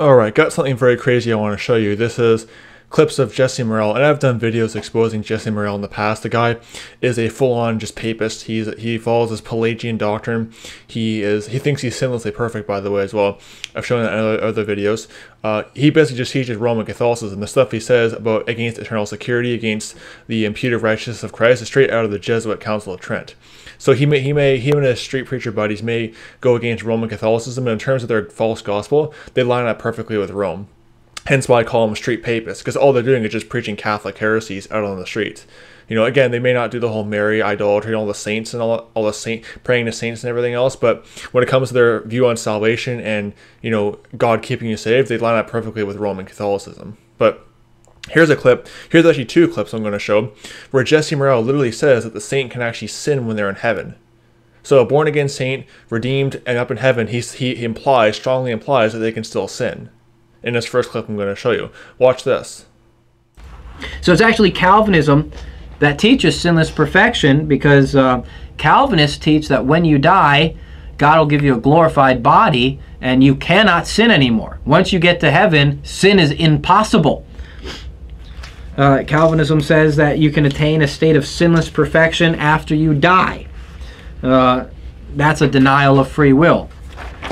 All right, got something very crazy I want to show you. This is clips of Jesse Morrell, and I've done videos exposing Jesse Morrell in the past. The guy is a full-on just papist. He's he follows this Pelagian doctrine. He is he thinks he's sinlessly perfect, by the way, as well. I've shown that in other, other videos. Uh, he basically just teaches Roman Catholicism. The stuff he says about against eternal security, against the imputed righteousness of Christ, is straight out of the Jesuit Council of Trent. So he may he may he and his street preacher buddies may go against Roman Catholicism, but in terms of their false gospel, they line up perfectly with Rome. Hence why I call them street papists, because all they're doing is just preaching Catholic heresies out on the streets. You know, again, they may not do the whole Mary idolatry all the saints and all, all the saint praying to saints and everything else, but when it comes to their view on salvation and you know God keeping you saved, they line up perfectly with Roman Catholicism. But Here's a clip. Here's actually two clips I'm going to show where Jesse Morrell literally says that the saint can actually sin when they're in heaven. So a born again saint, redeemed and up in heaven, he, he implies, strongly implies that they can still sin in this first clip I'm going to show you. Watch this. So it's actually Calvinism that teaches sinless perfection because uh, Calvinists teach that when you die, God will give you a glorified body and you cannot sin anymore. Once you get to heaven, sin is impossible. Uh, Calvinism says that you can attain a state of sinless perfection after you die. Uh, that's a denial of free will.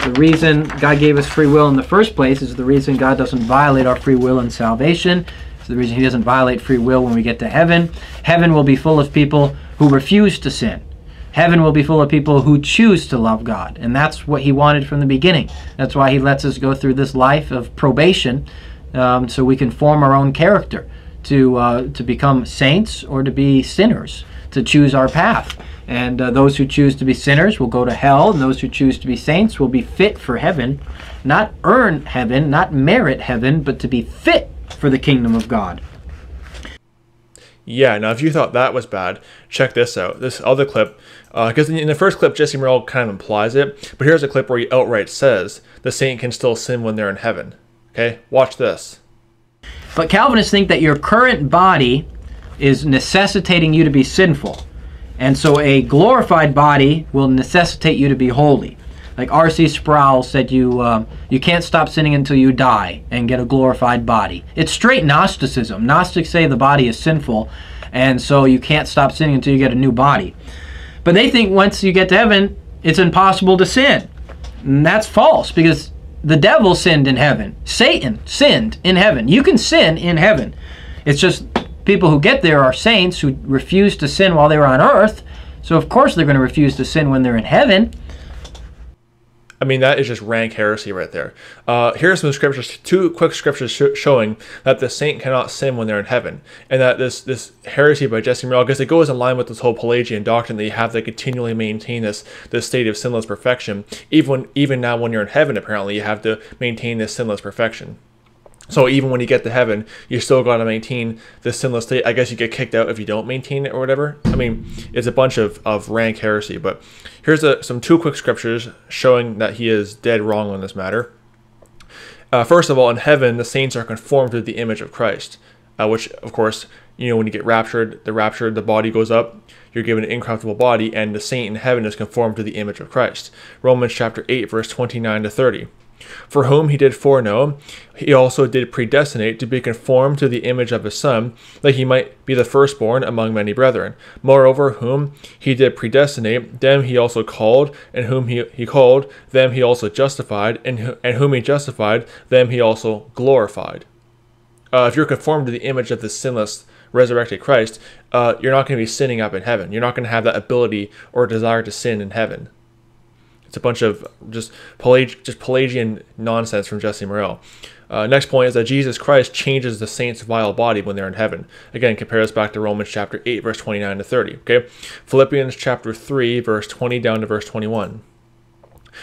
The reason God gave us free will in the first place is the reason God doesn't violate our free will in salvation. It's the reason He doesn't violate free will when we get to heaven. Heaven will be full of people who refuse to sin. Heaven will be full of people who choose to love God. And that's what He wanted from the beginning. That's why He lets us go through this life of probation um, so we can form our own character to, uh, to become saints or to be sinners, to choose our path. And uh, those who choose to be sinners will go to hell, and those who choose to be saints will be fit for heaven. Not earn heaven, not merit heaven, but to be fit for the kingdom of God. Yeah, now if you thought that was bad, check this out. This other clip, because uh, in the first clip, Jesse Morrell kind of implies it, but here's a clip where he outright says the saint can still sin when they're in heaven. Okay, watch this. But Calvinists think that your current body is necessitating you to be sinful. And so a glorified body will necessitate you to be holy. Like R.C. Sproul said, you um, you can't stop sinning until you die and get a glorified body. It's straight Gnosticism. Gnostics say the body is sinful, and so you can't stop sinning until you get a new body. But they think once you get to heaven, it's impossible to sin. And that's false because the devil sinned in heaven. Satan sinned in heaven. You can sin in heaven. It's just people who get there are saints who refuse to sin while they were on earth. So of course they're going to refuse to sin when they're in heaven. I mean, that is just rank heresy right there. Uh, here are some scriptures, two quick scriptures sh- showing that the saint cannot sin when they're in heaven, and that this this heresy by Jesse Morrell, because it goes in line with this whole Pelagian doctrine that you have to continually maintain this this state of sinless perfection, even even now when you're in heaven, apparently you have to maintain this sinless perfection. So even when you get to heaven, you still got to maintain the sinless state. I guess you get kicked out if you don't maintain it or whatever. I mean, it's a bunch of, of rank heresy. But here's a, some two quick scriptures showing that he is dead wrong on this matter. Uh, first of all, in heaven, the saints are conformed to the image of Christ, uh, which, of course, you know, when you get raptured, the raptured, the body goes up, you're given an incorruptible body, and the saint in heaven is conformed to the image of Christ. Romans chapter 8, verse 29 to 30. For whom he did foreknow, he also did predestinate to be conformed to the image of his Son, that he might be the firstborn among many brethren. Moreover, whom he did predestinate, them he also called, and whom he, he called, them he also justified, and, and whom he justified, them he also glorified. Uh, if you're conformed to the image of the sinless resurrected Christ, uh, you're not going to be sinning up in heaven. You're not going to have that ability or desire to sin in heaven. It's a bunch of just, Pelag- just Pelagian nonsense from Jesse Morrell. Uh, next point is that Jesus Christ changes the saint's vile body when they're in heaven. Again, compare this back to Romans chapter 8, verse 29 to 30. Okay, Philippians chapter 3, verse 20 down to verse 21.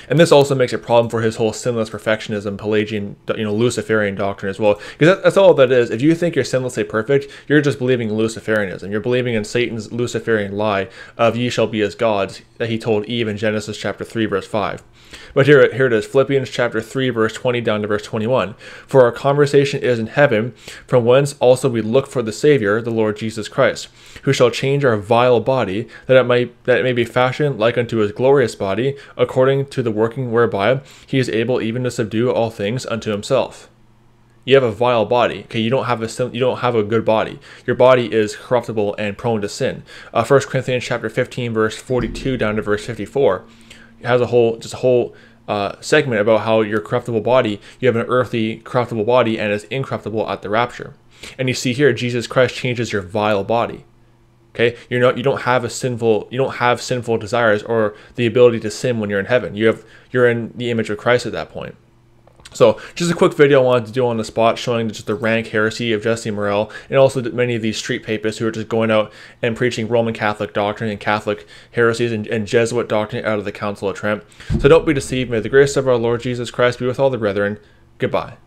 And this also makes a problem for his whole sinless perfectionism, Pelagian, you know, Luciferian doctrine as well. Because that's all that is. If you think you're sinlessly perfect, you're just believing in Luciferianism. You're believing in Satan's Luciferian lie of ye shall be as gods that he told Eve in Genesis chapter 3, verse 5. But here, here it is Philippians chapter 3, verse 20 down to verse 21. For our conversation is in heaven, from whence also we look for the Savior, the Lord Jesus Christ, who shall change our vile body, that it might that it may be fashioned like unto his glorious body, according to the working whereby he is able even to subdue all things unto himself. You have a vile body. Okay, you don't have a you don't have a good body. Your body is corruptible and prone to sin. Uh, 1 Corinthians chapter 15 verse 42 down to verse 54 it has a whole just a whole uh, segment about how your corruptible body, you have an earthly corruptible body and is incorruptible at the rapture. And you see here, Jesus Christ changes your vile body. Okay, you're not you don't have a sinful you don't have sinful desires or the ability to sin when you're in heaven. You have you're in the image of Christ at that point. So, just a quick video I wanted to do on the spot showing just the rank heresy of Jesse Morrell and also many of these street papists who are just going out and preaching Roman Catholic doctrine and Catholic heresies and, and Jesuit doctrine out of the Council of Trent. So, don't be deceived. May the grace of our Lord Jesus Christ be with all the brethren. Goodbye.